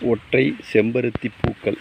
ஒற்றை செம்பருத்தி பூக்கள்.